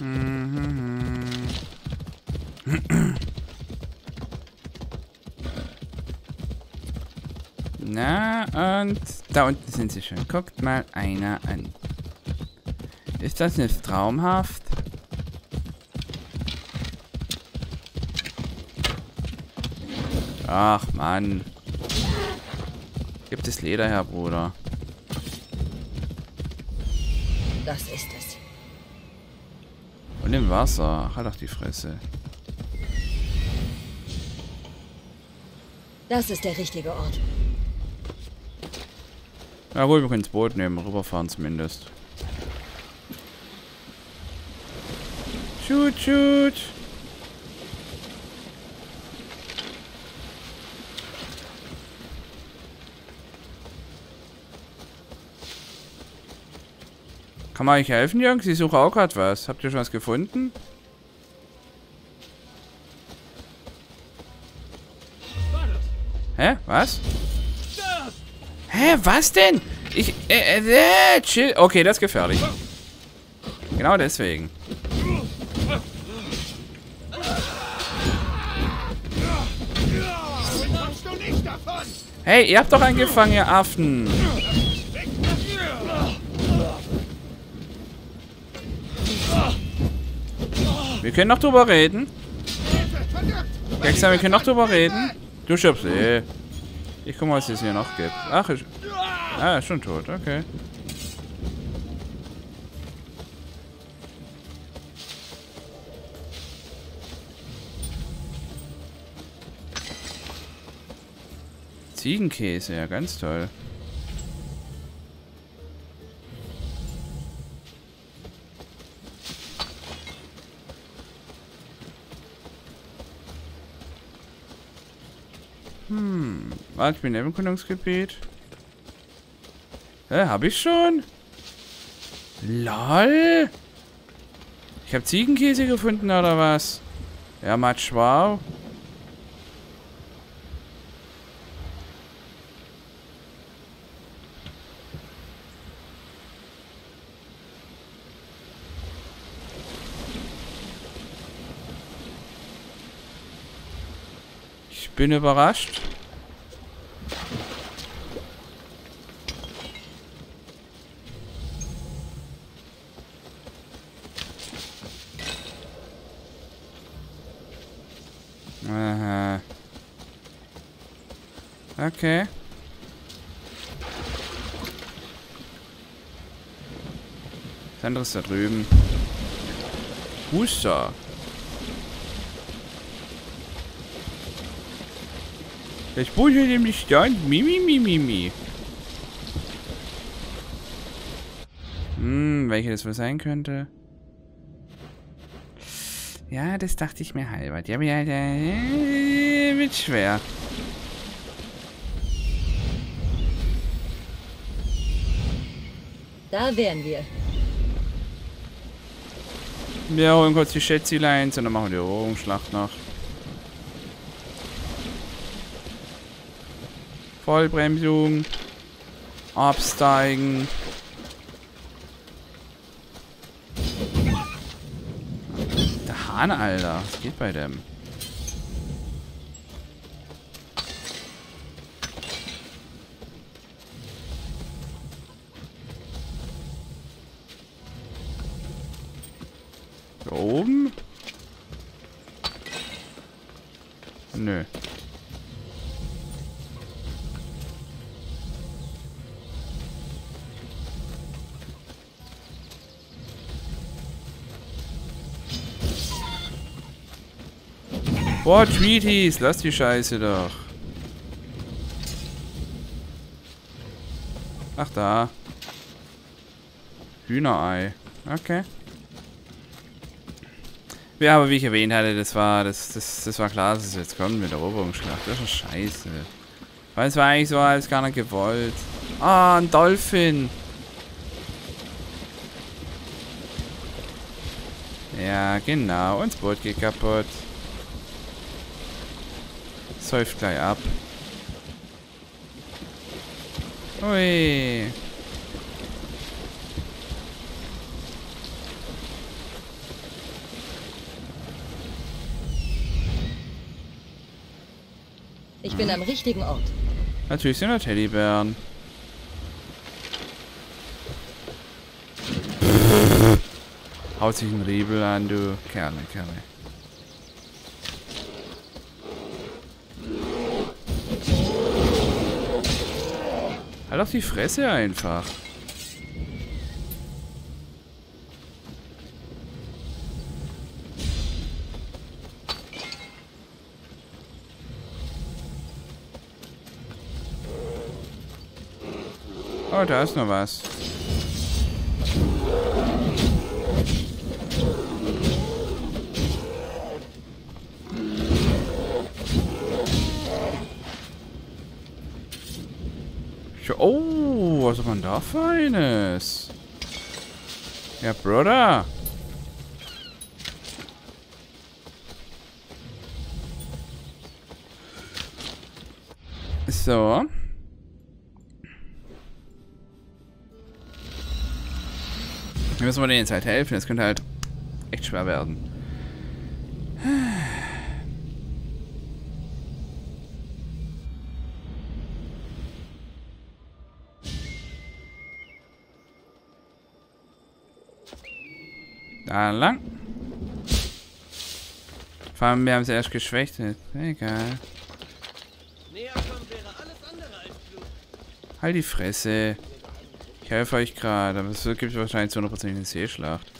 Mhm. Na, und da unten sind sie schon. Guckt mal einer an. Ist das nicht traumhaft? Ach, Mann. Gibt es Leder her, Bruder? Das ist es. Und im Wasser. Halt doch die Fresse. Das ist der richtige Ort. Ja gut, wir können das Boot nehmen. Rüberfahren zumindest. Shoot, shoot. Kann man euch helfen, Jungs? Ich suche auch gerade was. Habt ihr schon was gefunden? Hä? Was? Hä? Was denn? Ich. Äh, äh, äh, chill. Okay, das ist gefährlich. Genau deswegen. Hey, ihr habt doch einen gefangen, ihr Affen. Können noch drüber reden. Gexer, wir können noch drüber reden. Du stirbst eh. Ich guck mal, was es hier noch gibt. Ach, ich... Ah, ist schon tot, okay. Ziegenkäse, ja, ganz toll. Warte, ich bin im Nebenkundungsgebiet. Hä, hab ich schon? LOL! Ich hab Ziegenkäse gefunden, oder was? Ja, Matsch, wow. Ich bin überrascht. Okay. Das andere ist da drüben. Huster. Das hat nämlich stand. Mimi, mi, mi, mi. Hm, welche das wohl sein könnte? Ja, das dachte ich mir halber. Ja, ja, ja, wird schwer. Da wären wir. Wir holen kurz die Schätzileins und dann machen wir die Eroberungsschlacht noch. Vollbremsung. Absteigen. Der Hahn, Alter. Was geht bei dem? Boah, Tweeties, lass die Scheiße doch. Ach da. Hühnerei. Okay. Ja, aber wie ich erwähnt hatte, das war, das, das, das war klar, dass es jetzt kommt mit der Eroberungsschlacht. Das ist scheiße. Weil es war eigentlich so alles gar nicht gewollt. Ah, ein Dolphin. Ja, genau. Und das Boot geht kaputt läuft gleich ab. Ui. Ich bin am richtigen Ort. Natürlich sind wir Teddybären. Haut sich ein Riebel an, du Kerle, Kerle. Halt auf die Fresse einfach. Oh, da ist noch was. Oh, was hat man da Feines? Ja, Bruder. So. Wir müssen wir denen jetzt halt helfen. Das könnte halt echt schwer werden. Da lang. Vor allem, wir haben sie erst geschwächt. Egal. Halt die Fresse. Ich helfe euch gerade, aber es gibt wahrscheinlich zu 100% eine Seeschlacht.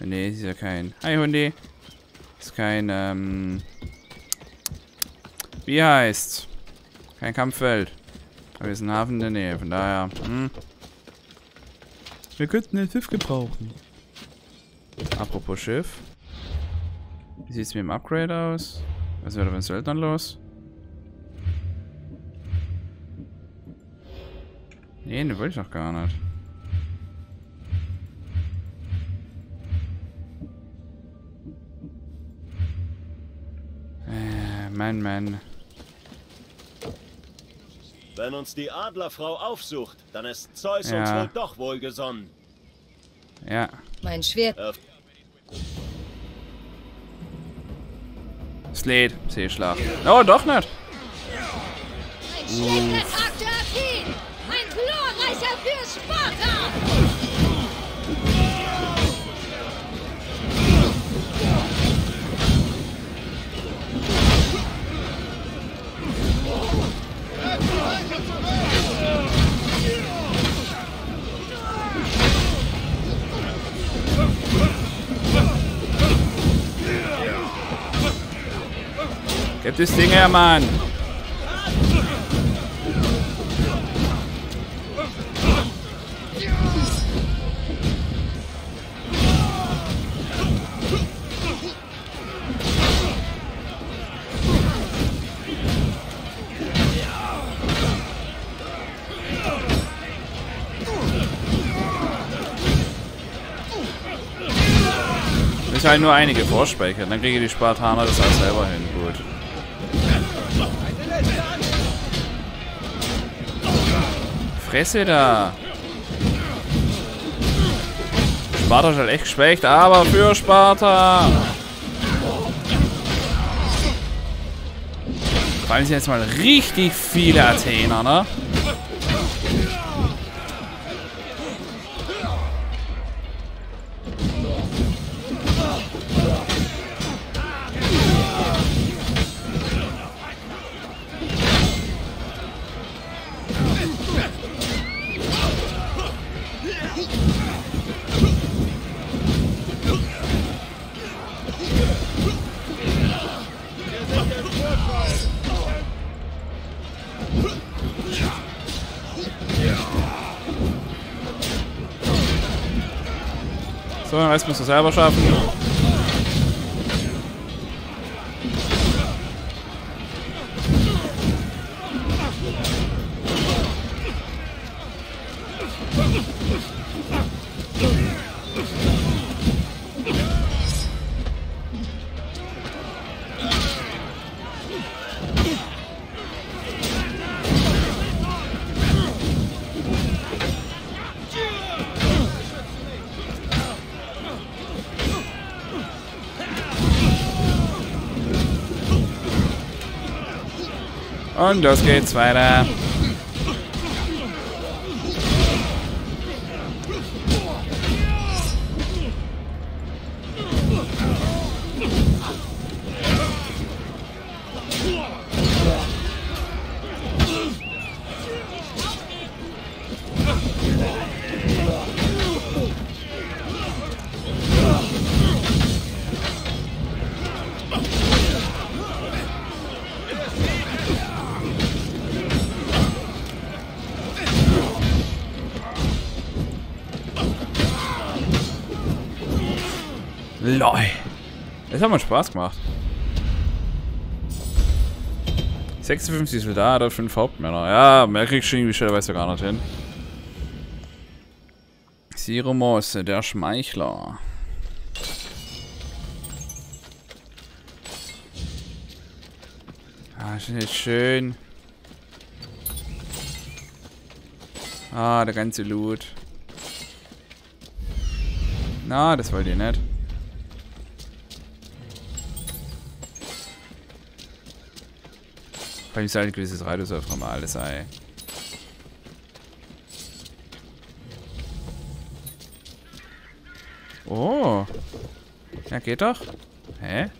Nee, ist ja kein... Hi, Hundi. Ist kein, ähm... Wie heißt's? Kein Kampffeld. Aber ist ein Hafen in der Nähe, von daher... Hm. Wir könnten ein Schiff gebrauchen. Apropos Schiff. Wie sieht's mit dem Upgrade aus? Was wird mit den Söldnern los? Nee, ne wollte ich noch gar nicht. Äh, Mann, Mann. Wenn uns die Adlerfrau aufsucht, dann ist Zeus Ja. uns wohl doch wohlgesonnen. Ja. Mein Schwert. Äh, Slade. Seeschlacht. Oh, doch nicht. Ein Tag für Athen! Ein glorreicher für Sparta! Das Ding her, Mann. Müssen halt nur einige vorspeichern, dann kriege die Spartaner das alles selber hin. Fresse da! Sparta ist halt echt geschwächt, aber für Sparta! Vor allem sind jetzt mal richtig viele Athener, ne? Rest musst du selber schaffen. Und los geht's weiter. Das hat mal Spaß gemacht. 56 Soldaten, 5 Hauptmänner. Ja, mehr kriegst du irgendwie schnell, weiß ja gar nicht hin. Siromos, der Schmeichler. Ah, ist nicht schön. Ah, der ganze Loot. Na, das wollt ihr nicht. Vor allem ein gewisses Radius auf normales sei. Oh. Ja, geht doch. Hä?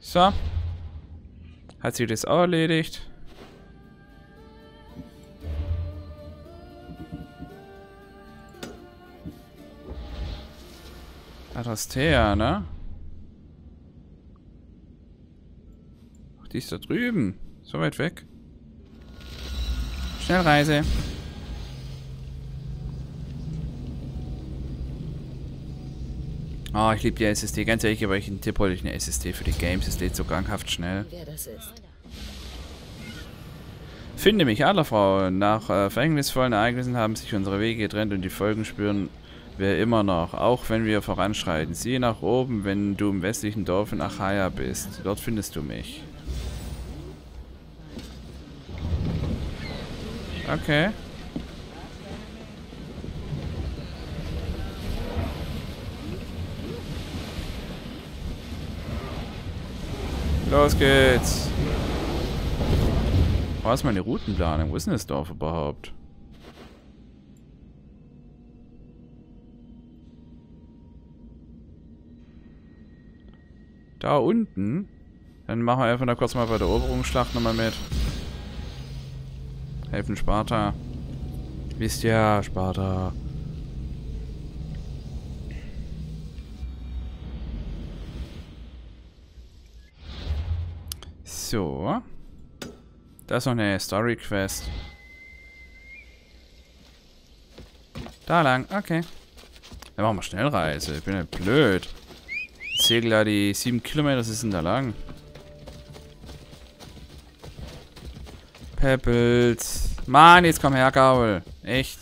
So. Hat sie das auch erledigt? Adrastea, ne? Die ist da drüben. So weit weg. Schnellreise. Ah, oh, ich liebe die SSD. Ganz ehrlich, aber ich einen Tipp hole ich eine SSD für die Games. Es lädt so krankhaft schnell. Wer das ist. Finde mich, Adlerfrau. Nach äh, verhängnisvollen Ereignissen haben sich unsere Wege getrennt und die Folgen spüren wir immer noch, auch wenn wir voranschreiten. Siehe nach oben, wenn du im westlichen Dorf in Achaia bist. Dort findest du mich. Okay. Los geht's. Wo ist meine Routenplanung? Wo ist denn das Dorf überhaupt? Da unten. Dann machen wir einfach da kurz mal bei der Eroberungsschlacht nochmal mit. Helfen Sparta. Wisst ja, Sparta. So. Da ist noch eine Story-Quest. Da lang, okay. Dann machen wir Schnellreise. Ich bin ja blöd. Ich segel ja die 7 Kilometer, was ist denn da lang? Pebbles. Mann, jetzt komm her, Gaul. Echt.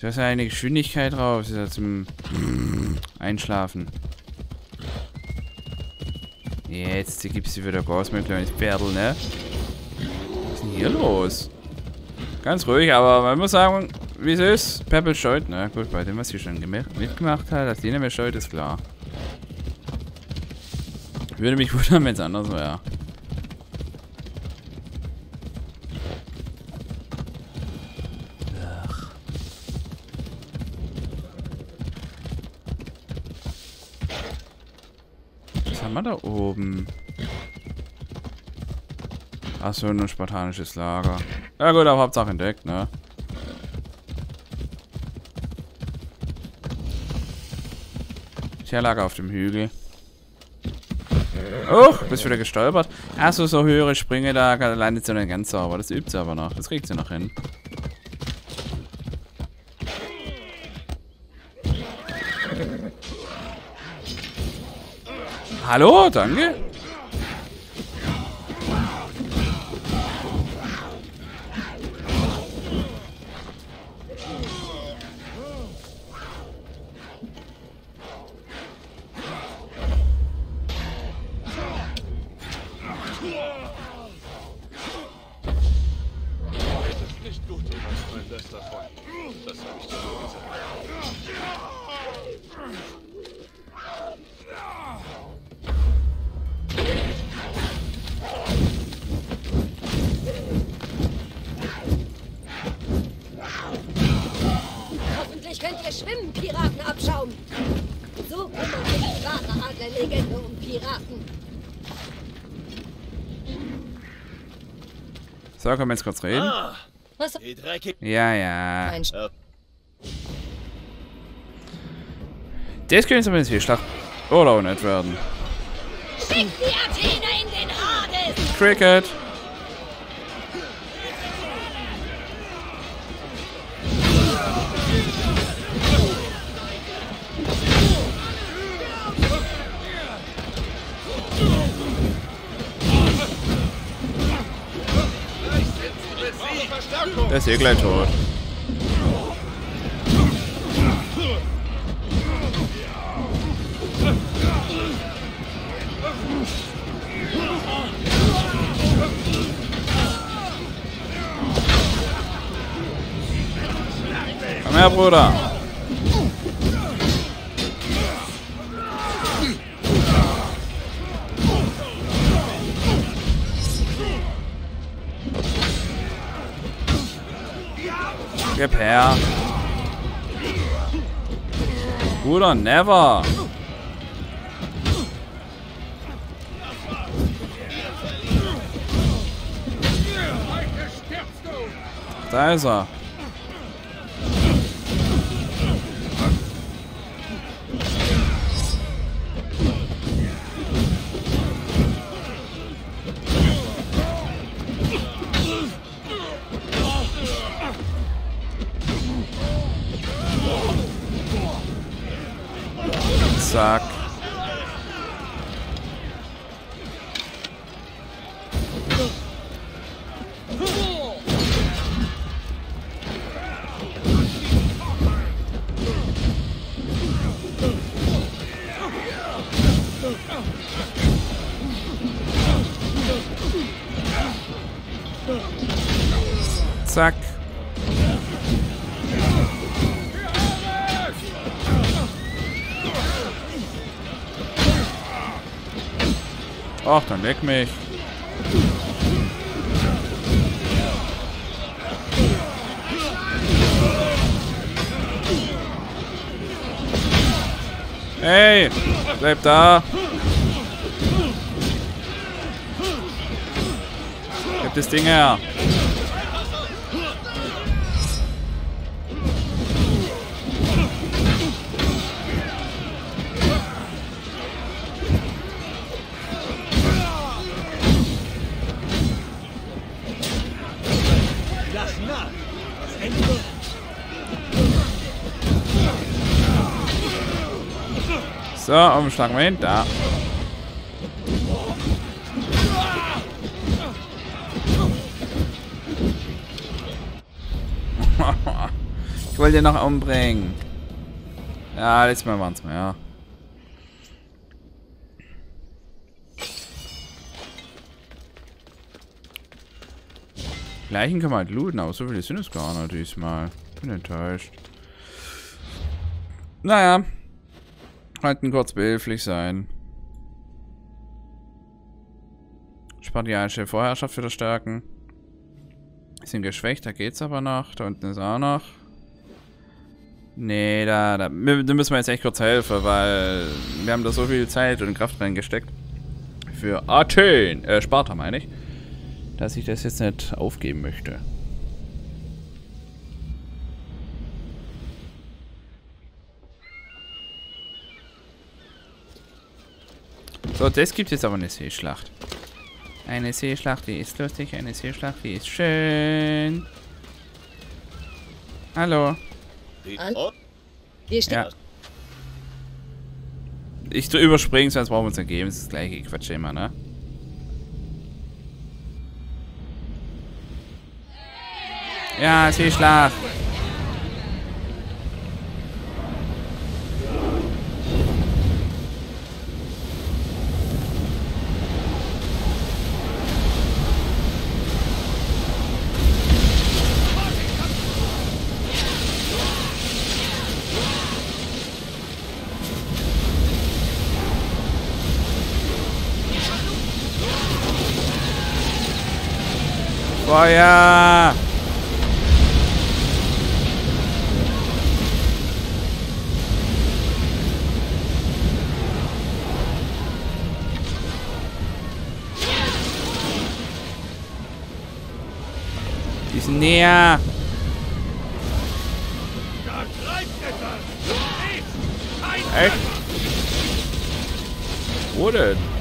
Du hast ja eine Geschwindigkeit drauf. Das ist ja zum Einschlafen. Jetzt gibst du wieder Gas, mein kleines Pferdl, ne? Was ist denn hier los? Ganz ruhig, aber man muss sagen, wie es ist. Pebble scheut, ne? Gut, bei dem, was sie schon mitgemacht hat, dass die nicht mehr scheut, ist klar. Würde mich wundern, wenn es anders wäre. Was haben wir da oben? Achso, ein spartanisches Lager. Ja gut, aber Hauptsache entdeckt, ne? Tierlager auf dem Hügel. Oh, bist wieder gestolpert. Achso, so höhere Sprünge, da landet sie nicht ganz sauber. Das übt sie aber noch. Das kriegt sie noch hin. Hallo, danke. Piraten. So, können wir jetzt kurz reden? Ah, Was? die dreckig. Ja, ja. Das könnte zumindest viel Schlacht oder auch nicht werden. Schickt die Athener in den Hades! Cricket. Der ist eh gleich tot. Komm her, Bruder. Gib her. Bruder, never. Da ist er. Ach, dann leck mich. Hey, bleib da. Gib das Ding her. So, umschlagen wir hin. Da. ich wollte ihn noch umbringen. Ja, letztes Mal waren es mehr. Leichen kann man halt looten, aber so viele sind es gar nicht diesmal. Bin enttäuscht. Naja. Könnten kurz behilflich sein. Spartianische Vorherrschaft wieder stärken. Sind geschwächt, da geht's aber noch. Da unten ist auch noch. Nee, da, da, da müssen wir jetzt echt kurz helfen, weil wir haben da so viel Zeit und Kraft reingesteckt. Für Athen, äh, Sparta meine ich. Dass ich das jetzt nicht aufgeben möchte. So, das gibt jetzt aber eine Seeschlacht. Eine Seeschlacht, die ist lustig. Eine Seeschlacht, die ist schön. Hallo. Oh, Wir stehen. Ja. Ich überspringe, sonst brauchen wir uns nicht geben. Das ist das gleiche Quatsch immer, ne? Ja, Seeschlacht. Feuer! Die sind näher. Echt? Wo denn?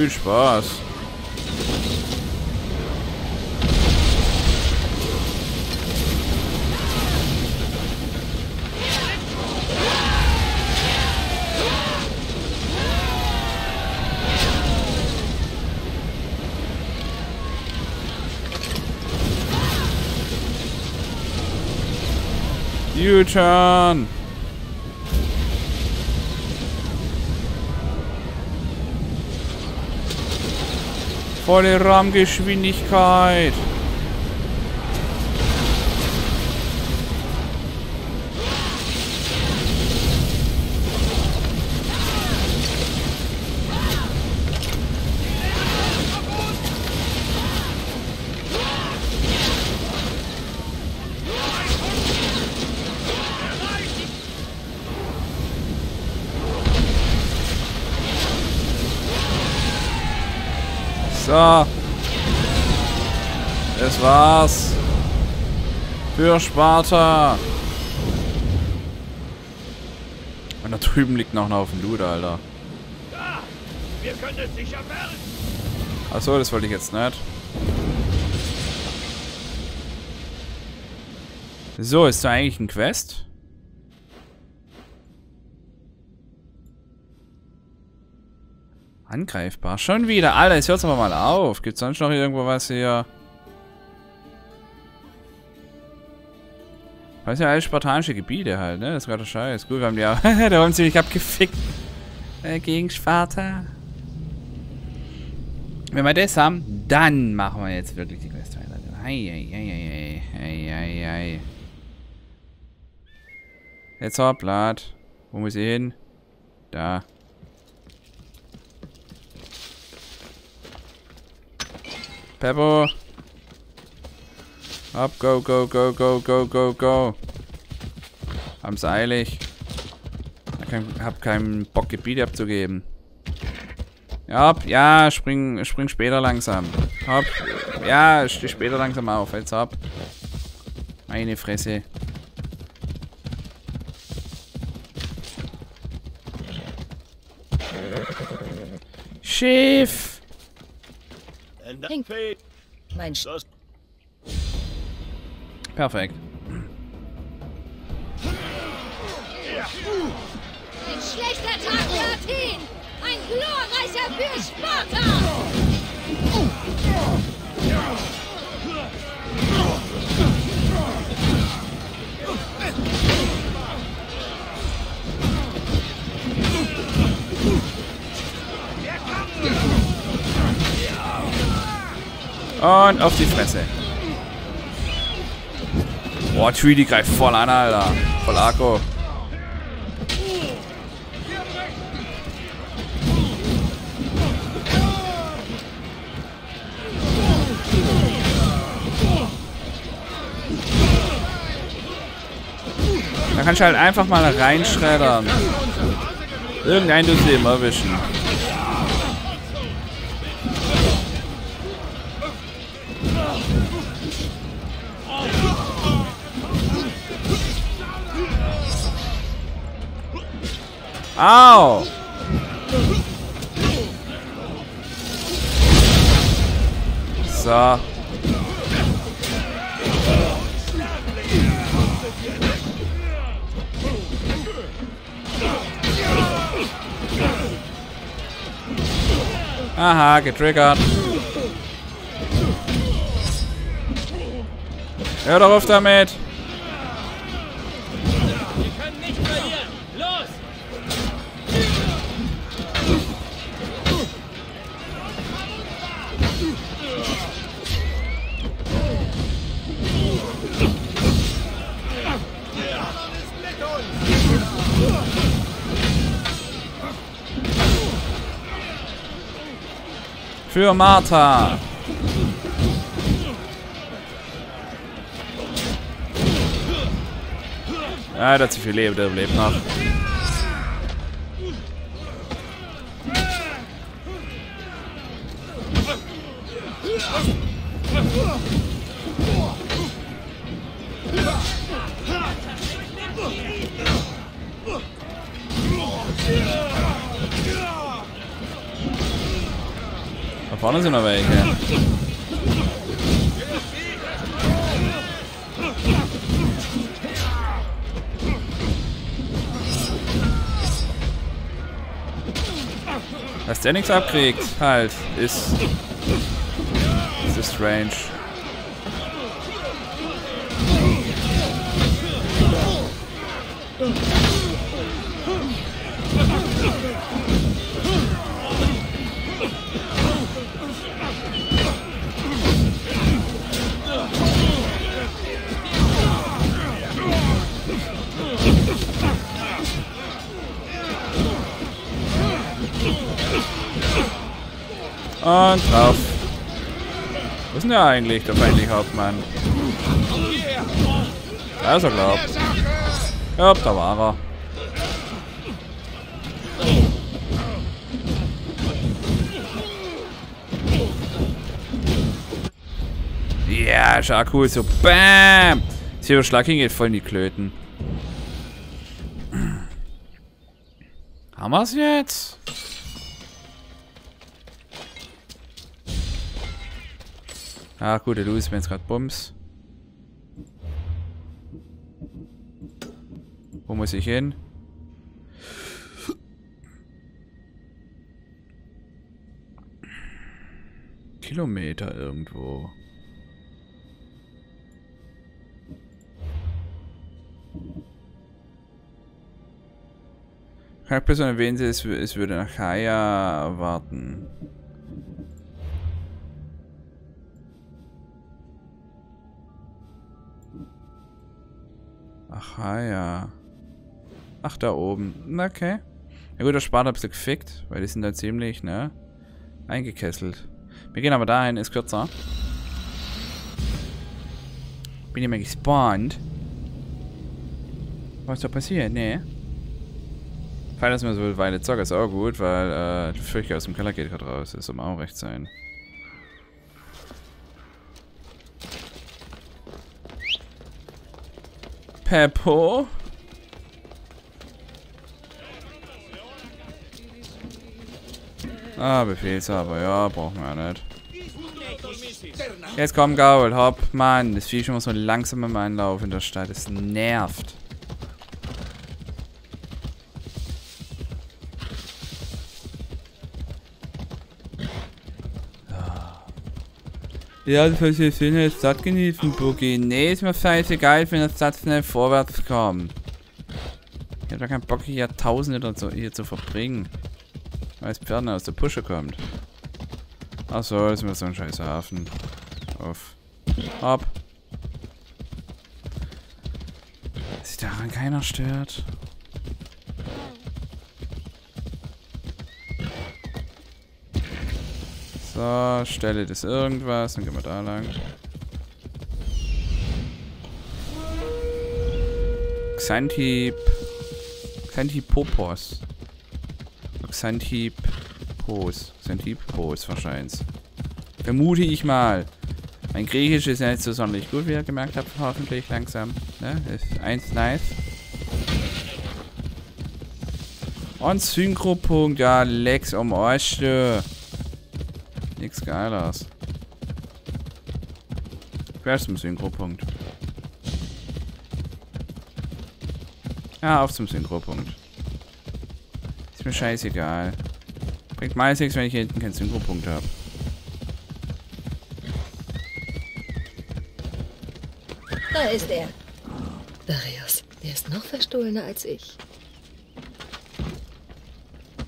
Viel Spaß. U-Turn! Volle Rahmengeschwindigkeit. So. Das war's. Für Sparta. Und da drüben liegt noch ein Haufen Loot, Alter. Wir können es sicher werden. Achso, das wollte ich jetzt nicht. So, ist da eigentlich ein Quest? Angreifbar. Schon wieder. Alter, jetzt hört's aber mal auf. Gibt's sonst noch irgendwo was hier? Sind ja alles spartanische Gebiete halt, ne? Das ist gerade scheiß. Gut, wir haben die auch. da haben sie mich abgefickt. Äh, gegen Sparta. Wenn wir das haben, dann machen wir jetzt wirklich die Quest weiter. Ei, ei, ei, ei, ei, ei, ei. Jetzt Blatt. Wo muss ich hin? Da. Peppo. Ab, go, go, go, go, go, go, go. Haben's eilig. Ich hab keinen Bock, Gebiete abzugeben. Ab, ja, spring, spring später langsam. Hopp. Ja, steh später langsam auf. Jetzt ab. Meine Fresse. Schiff! Hink. Mein Sch Perfekt. Ein schlechter Tag für Athen! Ein glorreicher für Sparta! Und auf die Fresse. Boah, Tweedy greift voll an, Alter. Voll Akku. Da kannst du halt einfach mal reinschreddern. Irgendein immer erwischen. Au! So. Aha, getriggert. Hör doch auf damit. Für Martha. Ja, der hat zu viel Leben, der lebt noch. Da sind noch welche. Dass der nichts abkriegt, halt, ist. ist strange. Drauf. Wo ist denn der eigentlich, der feindliche Hauptmann? Da ist er, glaub. Ja, da war er. Ja, ist auch cool. So, BAM! Zero Schlacking geht voll in die Klöten. Haben wir's jetzt? Ah, gut, der Louis mir jetzt gerade Bums. Wo muss ich hin? Kilometer irgendwo. Charakterperson erwähnen sie, es, es würde nach Haya warten. Ach, ja. Ach, da oben. Okay. Ja gut, das spart ein bisschen gefickt, weil die sind da ziemlich, ne? Eingekesselt. Wir gehen aber dahin, ist kürzer. Bin immer gespannt. Was da passiert? Nee. Fein, dass wir so eine Weile zocken, ist auch gut, weil äh, die Fürchte aus dem Keller geht gerade raus. Das soll auch recht sein. Peppo. Ah, Befehlshaber, ja, brauchen wir ja nicht. Jetzt komm, Gaul, hopp. Mann, das Vieh schon mal so langsam im Einlauf in der Stadt. Das nervt. Ja, das heißt, wir sind jetzt Stadt genießen, Boogie. Nee, ist mir scheißegal, wenn das Stadt schnell vorwärts kommt. Ich hab da keinen Bock, hier Tausende dazu, hier zu verbringen. Weil es Pferde aus der Pusche kommt. Achso, ist mir so ein scheiß Hafen. Auf. Hopp. Dass sich daran keiner stört. So, Stelle das irgendwas, dann gehen wir da lang. Xantip. Xantipopos. Xantipos. Xantipos wahrscheinlich. Vermute ich mal. Mein Griechisch ist ja nicht so sonderlich gut, wie ihr gemerkt habt, hoffentlich langsam. Ne? Ist eins nice. Und Synchropunkt, ja, Lex um Arsch, Nix Geiles. Wer ist zum Synchropunkt? Ja, auf zum Synchropunkt. Ist mir scheißegal. Bringt meist nichts, wenn ich hier hinten keinen Synchropunkt habe. Da ist er. Darius, der ist noch verstohlener als ich.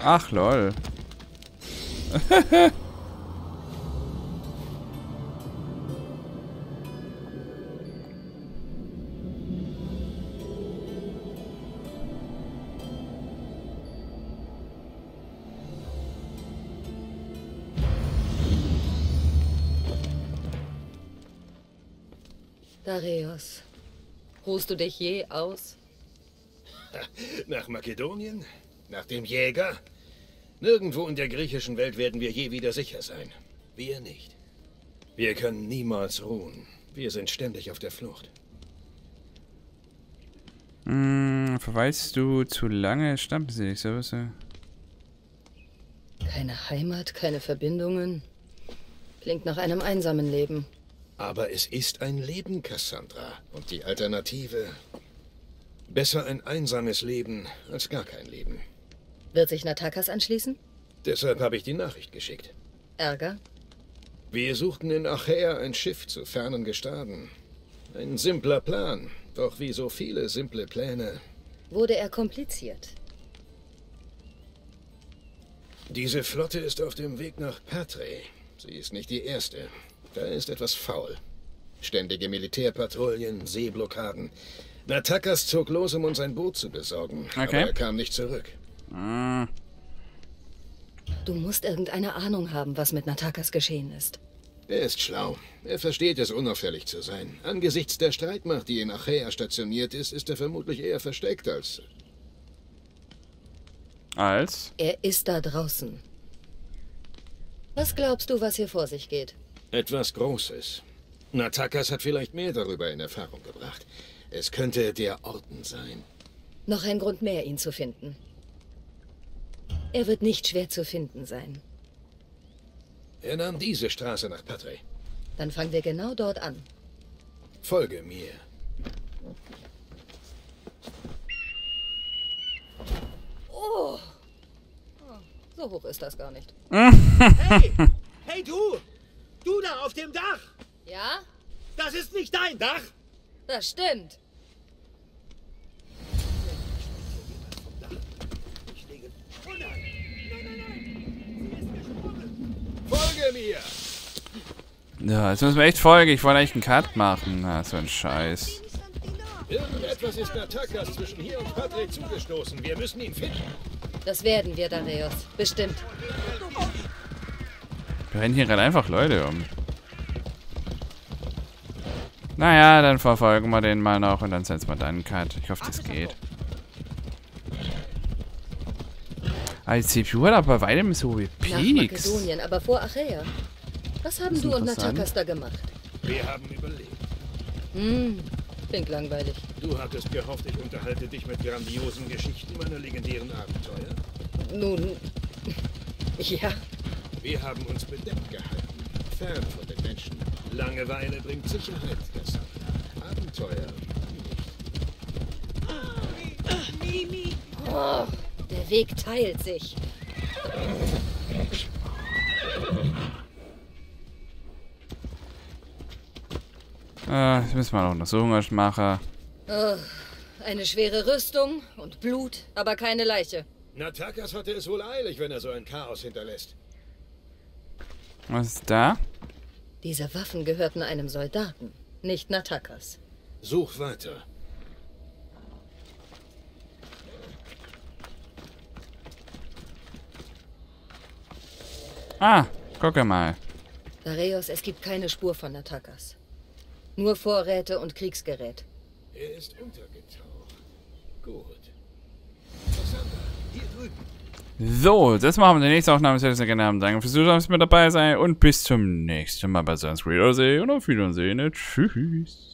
Ach, lol. Dareios, ruhst du dich je aus? Nach Makedonien? Nach dem Jäger? Nirgendwo in der griechischen Welt werden wir je wieder sicher sein. Wir nicht. Wir können niemals ruhen. Wir sind ständig auf der Flucht. Hm, verweilst du zu lange? Ja. Keine Heimat, keine Verbindungen. Klingt nach einem einsamen Leben. Aber es ist ein Leben, Cassandra. Und die Alternative? Besser ein einsames Leben als gar kein Leben. Wird sich Natakas anschließen? Deshalb habe ich die Nachricht geschickt. Ärger? Wir suchten in Achäa ein Schiff zu fernen Gestaden. Ein simpler Plan. Doch wie so viele simple Pläne. Wurde er kompliziert? Diese Flotte ist auf dem Weg nach Patre. Sie ist nicht die erste. Da ist etwas faul. Ständige Militärpatrouillen, Seeblockaden. Natakas zog los, um uns ein Boot zu besorgen. Okay. Aber er kam nicht zurück. Hm, Du musst irgendeine Ahnung haben, was mit Natakas geschehen ist. Er ist schlau. Er versteht es, unauffällig zu sein. Angesichts der Streitmacht, die in Achäa stationiert ist, ist er vermutlich eher versteckt als... als? Er ist da draußen. Was glaubst du, was hier vor sich geht? Etwas Großes. Natakas hat vielleicht mehr darüber in Erfahrung gebracht. Es könnte der Orden sein. Noch ein Grund mehr, ihn zu finden. Er wird nicht schwer zu finden sein. Er nahm diese Straße nach Patre. Dann fangen wir genau dort an. Folge mir. So hoch ist das gar nicht. Hey! Hey, du! Du da auf dem Dach! Ja, Das ist nicht dein Dach! das stimmt. Oh nein! Nein, nein, nein! Sie ist gesprungen! Folge mir! Ja, jetzt müssen wir echt folgen. Ich wollte echt einen Cut machen. Na, so ein Scheiß. Irgendetwas ist Natakas zwischen hier und Patre zugestoßen. Wir müssen ihn finden. Das werden wir, Dareios. Bestimmt. Wir rennen hier gerade einfach Leute um. Naja, dann verfolgen wir den mal noch und dann setzen wir dann einen Cut. Ich hoffe, das geht. Ah, die CPU hat aber bei weitem so wie Nach Peaks. Makedonien, aber vor Achäa. Was haben du und. Natakas da gemacht? Wir haben überlebt. Hm, klingt langweilig. Du hattest gehofft, ich unterhalte dich mit grandiosen Geschichten meiner legendären Abenteuer. Nun, ja, Wir haben uns bedeckt gehalten. Fern von den Menschen. Langeweile bringt Sicherheit, Cassandra. Abenteuer. Oh, der Weg teilt sich. Äh, jetzt müssen wir noch Untersuchungen machen. Oh, eine schwere Rüstung und Blut, aber keine Leiche. Natakas hatte es wohl eilig, wenn er so ein Chaos hinterlässt. Was ist da? Diese Waffen gehörten einem Soldaten, nicht Natakas. Such weiter. Ah, gucke mal. Dareios, es gibt keine Spur von Natakas. Nur Vorräte und Kriegsgerät. Er ist untergetaucht. Gut. Cassandra, hier drüben. So, das machen wir in der nächsten Aufnahme. Sehr, sehr gerne haben. Danke fürs Zuschauen, fürs mit dabei sein und bis zum nächsten Mal bei Sunscreen. Wiedersehen und auf Wiedersehen. Tschüss.